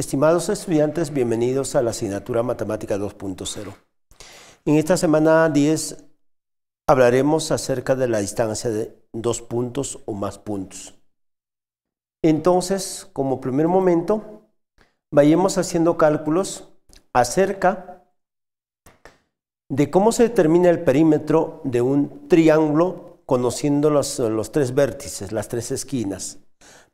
Estimados estudiantes, bienvenidos a la asignatura Matemática 2.0. En esta semana 10 hablaremos acerca de la distancia de dos puntos o más puntos. Entonces, como primer momento, vayamos haciendo cálculos acerca de cómo se determina el perímetro de un triángulo conociendo los, los tres vértices, las tres esquinas.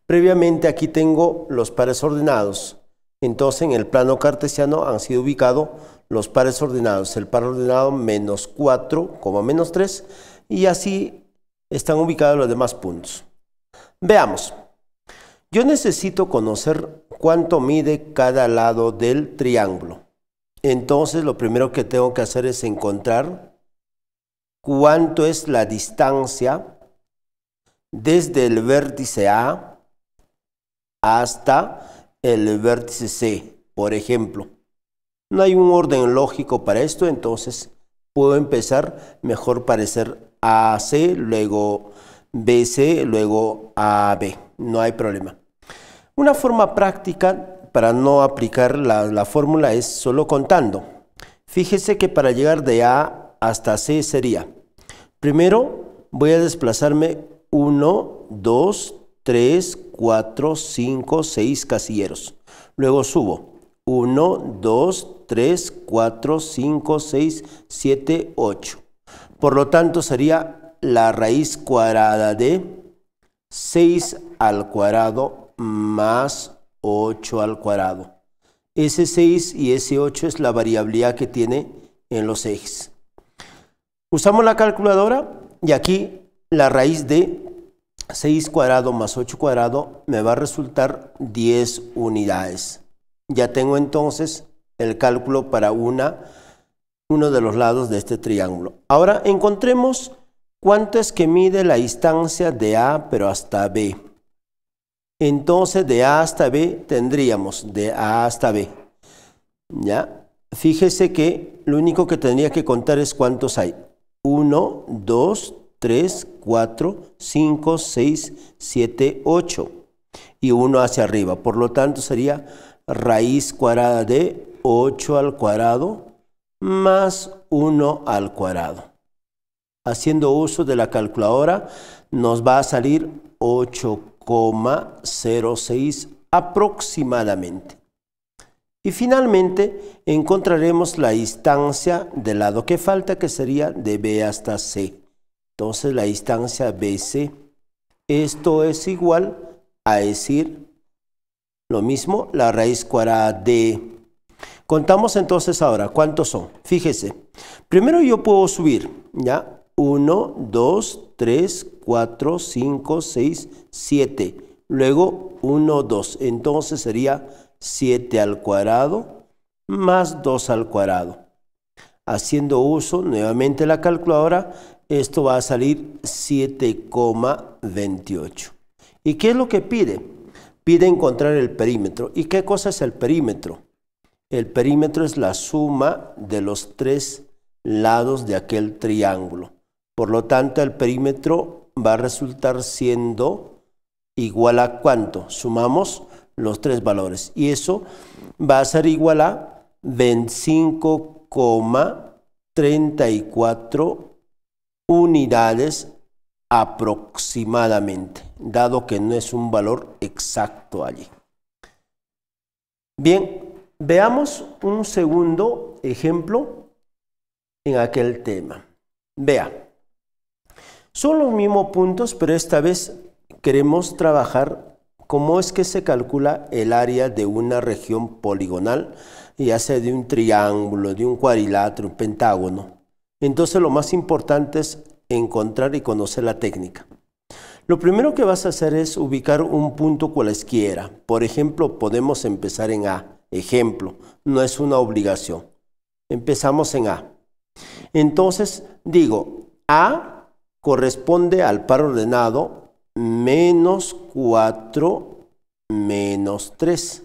Previamente aquí tengo los pares ordenados. Entonces en el plano cartesiano han sido ubicados los pares ordenados. El par ordenado menos 4, menos 3 y así están ubicados los demás puntos. Veamos. Yo necesito conocer cuánto mide cada lado del triángulo. Entonces lo primero que tengo que hacer es encontrar cuánto es la distancia desde el vértice A hasta el vértice C, por ejemplo. No hay un orden lógico para esto, entonces puedo empezar mejor parecer AC, luego BC, luego AB. No hay problema. Una forma práctica para no aplicar la, la fórmula es solo contando. Fíjese que para llegar de A hasta C sería, primero voy a desplazarme 1, 2, 3, 4, 5, 6 casilleros. Luego subo 1, 2, 3, 4, 5, 6, 7, 8. Por lo tanto sería la raíz cuadrada de 6 al cuadrado más 8 al cuadrado. Ese 6 y ese 8 es la variabilidad que tiene en los ejes. Usamos la calculadora y aquí la raíz de 6 cuadrado más 8 cuadrado me va a resultar 10 unidades. Ya tengo entonces el cálculo para una, uno de los lados de este triángulo. Ahora encontremos cuánto es que mide la distancia de A pero hasta B. Entonces de A hasta B tendríamos de A hasta B. ¿Ya? Fíjese que lo único que tendría que contar es cuántos hay. 1, 2, 3, 4, 5, 6, 7, 8 y 1 hacia arriba. Por lo tanto sería raíz cuadrada de 8 al cuadrado más 1 al cuadrado. Haciendo uso de la calculadora nos va a salir 8,06 aproximadamente. Y finalmente encontraremos la distancia del lado que falta que sería de B hasta C. Entonces la distancia BC, esto es igual a decir lo mismo, la raíz cuadrada de... Contamos entonces ahora, ¿cuántos son? Fíjese, primero yo puedo subir, ¿ya? 1, 2, 3, 4, 5, 6, 7. Luego 1, 2. Entonces sería 7 al cuadrado más 2 al cuadrado. Haciendo uso nuevamente la calculadora, esto va a salir 7,28. ¿Y qué es lo que pide? Pide encontrar el perímetro. ¿Y qué cosa es el perímetro? El perímetro es la suma de los tres lados de aquel triángulo. Por lo tanto, el perímetro va a resultar siendo igual a cuánto? Sumamos los tres valores. Y eso va a ser igual a 25,34 unidades aproximadamente, dado que no es un valor exacto allí. Bien, veamos un segundo ejemplo en aquel tema. Vea, son los mismos puntos, pero esta vez queremos trabajar cómo es que se calcula el área de una región poligonal, ya sea de un triángulo, de un cuadrilátero, un pentágono. Entonces lo más importante es encontrar y conocer la técnica. Lo primero que vas a hacer es ubicar un punto cualesquiera. Por ejemplo, podemos empezar en A. Ejemplo, no es una obligación. Empezamos en A. Entonces, digo, A corresponde al par ordenado menos 4 menos 3.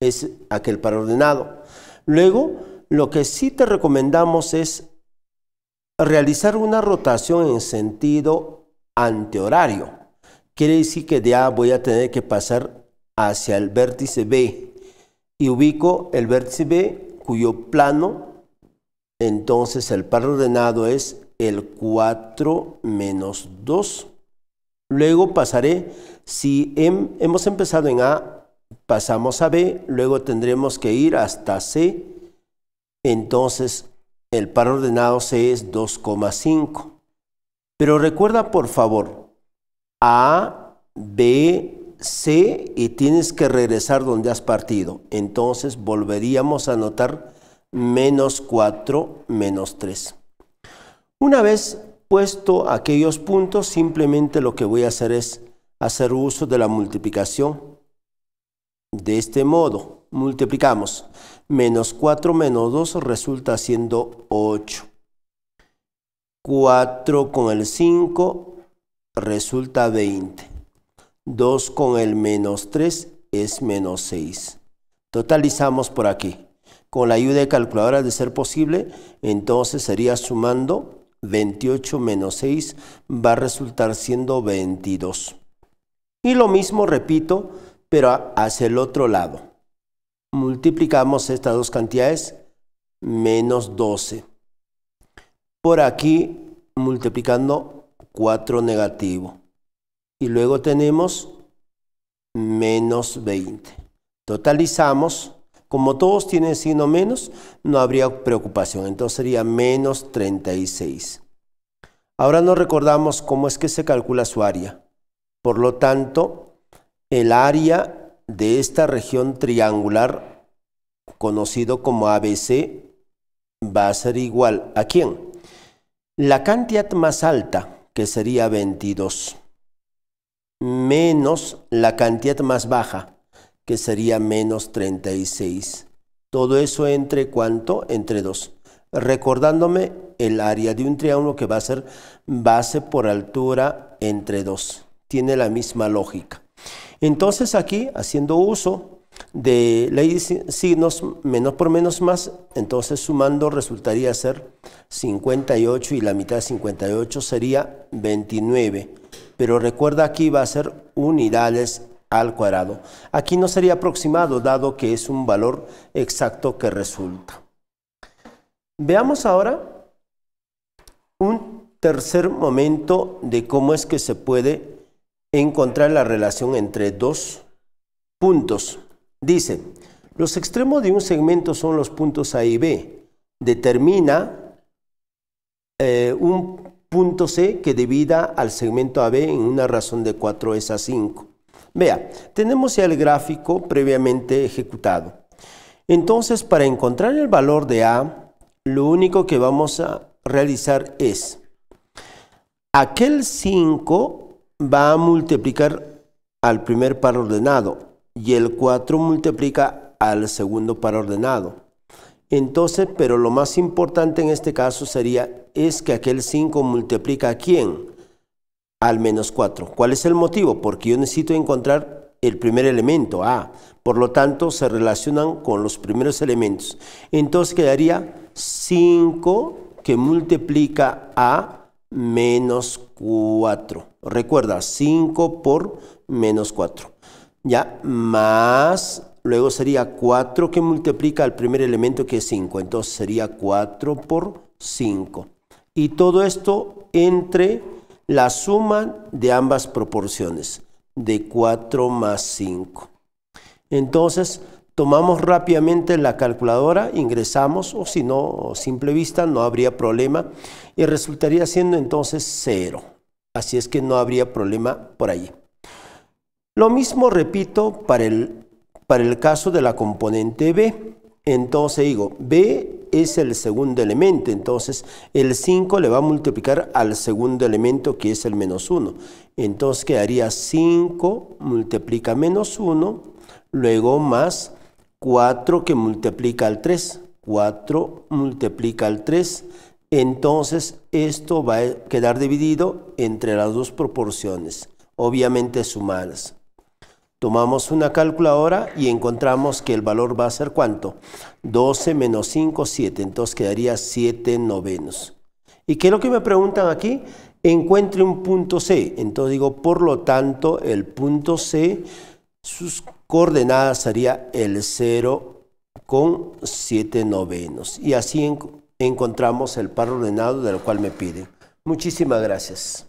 Es aquel par ordenado. Luego, lo que sí te recomendamos es realizar una rotación en sentido antihorario. Quiere decir que de A voy a tener que pasar hacia el vértice B. y ubico el vértice B cuyo plano, entonces el par ordenado es el 4 menos 2. Luego pasaré, si hemos empezado en A, pasamos a B, luego tendremos que ir hasta C, entonces el par ordenado C es 2,5. Pero recuerda por favor, A, B, C y tienes que regresar donde has partido. Entonces volveríamos a anotar menos 4 menos 3. Una vez puesto aquellos puntos, simplemente lo que voy a hacer es hacer uso de la multiplicación. De este modo, multiplicamos. Menos 4 menos 2 resulta siendo 8. 4 con el 5 resulta 20. 2 con el menos 3 es menos 6. Totalizamos por aquí. Con la ayuda de calculadora de ser posible, entonces sería sumando 28 menos 6 va a resultar siendo 22. Y lo mismo repito, pero hacia el otro lado. Multiplicamos estas dos cantidades, menos 12. Por aquí multiplicando 4 negativo. Y luego tenemos menos 20. Totalizamos, como todos tienen signo menos, no habría preocupación. Entonces sería menos 36. Ahora nos recordamos cómo es que se calcula su área. Por lo tanto, el área de esta región triangular, conocido como ABC, va a ser igual a quién? La cantidad más alta, que sería 22, menos la cantidad más baja, que sería menos 36. Todo eso entre cuánto? Entre 2. Recordándome el área de un triángulo que va a ser base por altura entre 2. Tiene la misma lógica. Entonces aquí, haciendo uso de ley de signos menos por menos más, entonces sumando resultaría ser 58 y la mitad de 58 sería 29. Pero recuerda aquí va a ser unidades al cuadrado. Aquí no sería aproximado dado que es un valor exacto que resulta. Veamos ahora un tercer momento de cómo es que se puede encontrar la relación entre dos puntos. Dice, los extremos de un segmento son los puntos A y B. Determina eh, un punto C que divida al segmento AB en una razón de 4 es a 5. Vea, tenemos ya el gráfico previamente ejecutado. Entonces, para encontrar el valor de A, lo único que vamos a realizar es, aquel 5 va a multiplicar al primer par ordenado y el 4 multiplica al segundo par ordenado. Entonces, pero lo más importante en este caso sería, es que aquel 5 multiplica a quién? Al menos 4. ¿Cuál es el motivo? Porque yo necesito encontrar el primer elemento, A. Por lo tanto, se relacionan con los primeros elementos. Entonces quedaría 5 que multiplica a menos 4. Recuerda, 5 por menos 4 ya, más, luego sería 4 que multiplica al primer elemento que es 5, entonces sería 4 por 5. Y todo esto entre la suma de ambas proporciones, de 4 más 5. Entonces, tomamos rápidamente la calculadora, ingresamos, o si no, simple vista, no habría problema, y resultaría siendo entonces 0. Así es que no habría problema por allí. Lo mismo repito para el, para el caso de la componente B. Entonces digo, B es el segundo elemento, entonces el 5 le va a multiplicar al segundo elemento que es el menos 1. Entonces quedaría 5 multiplica menos 1, luego más 4 que multiplica al 3. 4 multiplica al 3. Entonces esto va a quedar dividido entre las dos proporciones, obviamente sumadas. Tomamos una calculadora y encontramos que el valor va a ser ¿cuánto? 12 menos 5, 7. Entonces quedaría 7 novenos. ¿Y qué es lo que me preguntan aquí? Encuentre un punto C. Entonces digo, por lo tanto, el punto C, sus coordenada sería el 0 con 7 novenos. Y así encontramos el par ordenado del cual me piden. Muchísimas gracias.